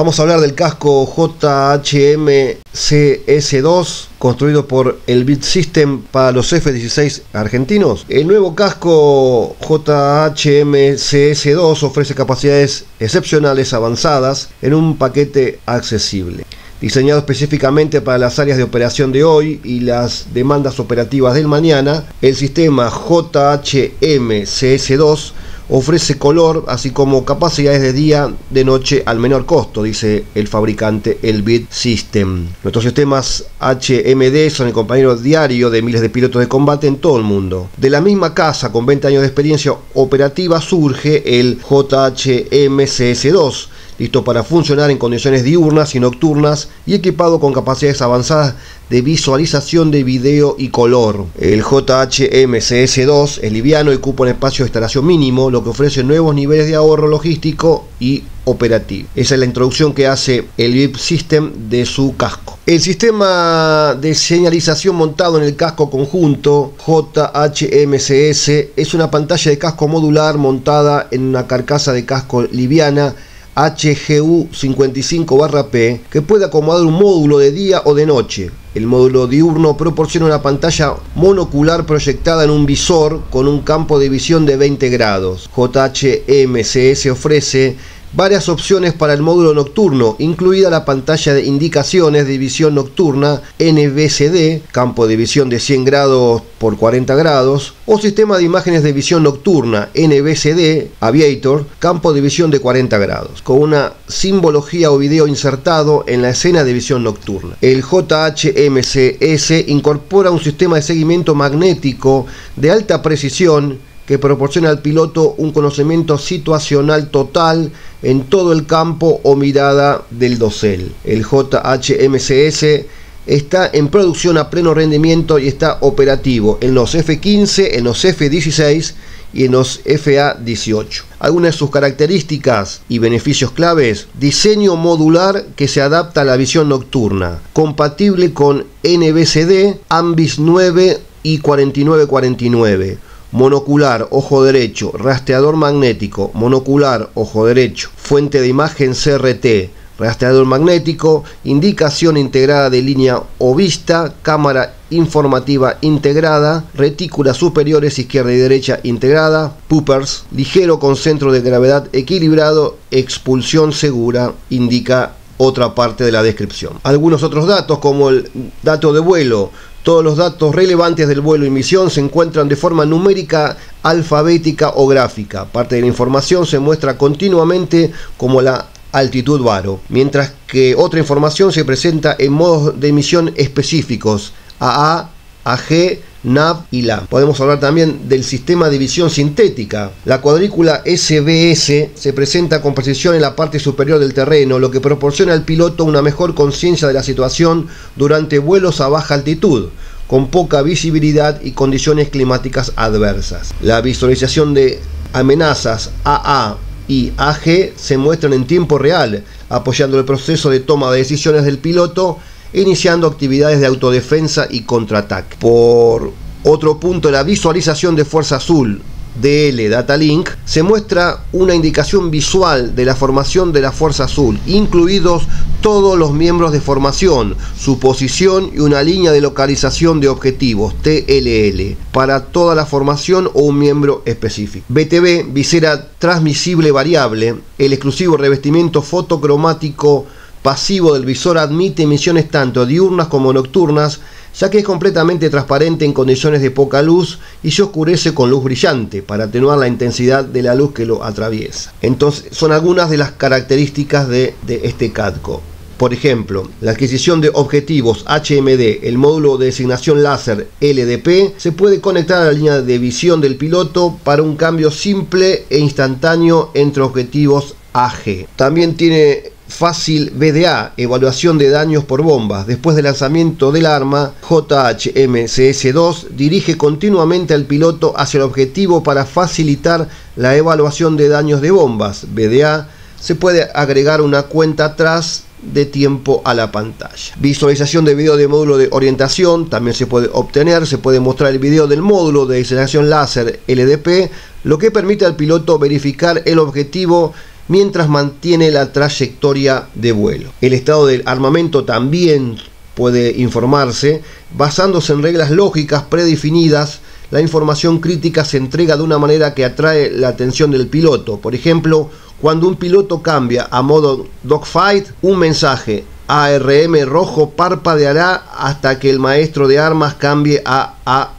Vamos a hablar del casco JHM CS2 construido por el Bit System para los F-16 argentinos. El nuevo casco JHM CS2 ofrece capacidades excepcionales avanzadas en un paquete accesible diseñado específicamente para las áreas de operación de hoy y las demandas operativas del mañana, el sistema JHM-CS2 ofrece color así como capacidades de día, de noche al menor costo, dice el fabricante Elbit System. Nuestros sistemas HMD son el compañero diario de miles de pilotos de combate en todo el mundo. De la misma casa con 20 años de experiencia operativa surge el JHM-CS2 listo para funcionar en condiciones diurnas y nocturnas y equipado con capacidades avanzadas de visualización de video y color. El JHMCS2 es liviano y cupo un espacio de instalación mínimo, lo que ofrece nuevos niveles de ahorro logístico y operativo. Esa es la introducción que hace el VIP System de su casco. El sistema de señalización montado en el casco conjunto JHMCS es una pantalla de casco modular montada en una carcasa de casco liviana HGU 55-P que puede acomodar un módulo de día o de noche. El módulo diurno proporciona una pantalla monocular proyectada en un visor con un campo de visión de 20 grados. JHMCS ofrece varias opciones para el módulo nocturno, incluida la pantalla de indicaciones de visión nocturna NVCD, campo de visión de 100 grados por 40 grados, o sistema de imágenes de visión nocturna NVCD Aviator, campo de visión de 40 grados, con una simbología o video insertado en la escena de visión nocturna. El JHMCS incorpora un sistema de seguimiento magnético de alta precisión que proporciona al piloto un conocimiento situacional total en todo el campo o mirada del dosel. El JHMCS está en producción a pleno rendimiento y está operativo en los F-15, en los F-16 y en los FA-18. Algunas de sus características y beneficios claves, diseño modular que se adapta a la visión nocturna, compatible con NBCD, AMBIS 9 y 4949 monocular, ojo derecho, rastreador magnético, monocular, ojo derecho, fuente de imagen CRT, rastreador magnético, indicación integrada de línea o vista, cámara informativa integrada, retículas superiores izquierda y derecha integrada, poopers, ligero con centro de gravedad equilibrado, expulsión segura, indica otra parte de la descripción. Algunos otros datos como el dato de vuelo, todos los datos relevantes del vuelo y misión se encuentran de forma numérica, alfabética o gráfica. Parte de la información se muestra continuamente como la altitud varo, mientras que otra información se presenta en modos de emisión específicos, AA, AG, NAV y LA. Podemos hablar también del sistema de visión sintética. La cuadrícula SBS se presenta con precisión en la parte superior del terreno, lo que proporciona al piloto una mejor conciencia de la situación durante vuelos a baja altitud con poca visibilidad y condiciones climáticas adversas. La visualización de amenazas AA y AG se muestran en tiempo real, apoyando el proceso de toma de decisiones del piloto iniciando actividades de autodefensa y contraataque. Por otro punto, la visualización de Fuerza Azul DL Datalink se muestra una indicación visual de la formación de la Fuerza Azul, incluidos todos los miembros de formación, su posición y una línea de localización de objetivos TLL para toda la formación o un miembro específico. BTV, visera transmisible variable, el exclusivo revestimiento fotocromático pasivo del visor admite emisiones tanto diurnas como nocturnas, ya que es completamente transparente en condiciones de poca luz y se oscurece con luz brillante para atenuar la intensidad de la luz que lo atraviesa. Entonces, son algunas de las características de, este CADCO. Por ejemplo, la adquisición de objetivos HMD, el módulo de designación láser LDP, se puede conectar a la línea de visión del piloto para un cambio simple e instantáneo entre objetivos AG. También tiene Fácil BDA, evaluación de daños por bombas. Después del lanzamiento del arma, JHMCS2 dirige continuamente al piloto hacia el objetivo para facilitar la evaluación de daños de bombas. BDA se puede agregar una cuenta atrás de tiempo a la pantalla. Visualización de video de módulo de orientación también se puede obtener, se puede mostrar el video del módulo de diseñación láser LDP, lo que permite al piloto verificar el objetivo mientras mantiene la trayectoria de vuelo. El estado del armamento también puede informarse basándose en reglas lógicas predefinidas la información crítica se entrega de una manera que atrae la atención del piloto. Por ejemplo, cuando un piloto cambia a modo dogfight, un mensaje ARM rojo parpadeará hasta que el maestro de armas cambie a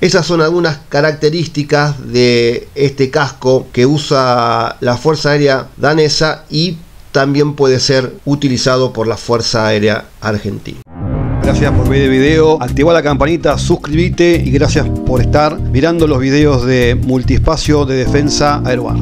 Esas son algunas características de este casco que usa la Fuerza Aérea Danesa y también puede ser utilizado por la Fuerza Aérea Argentina. Gracias por ver el video, activa la campanita, suscríbete y gracias por estar mirando los videos de Multispacio de Defensa Aerobar.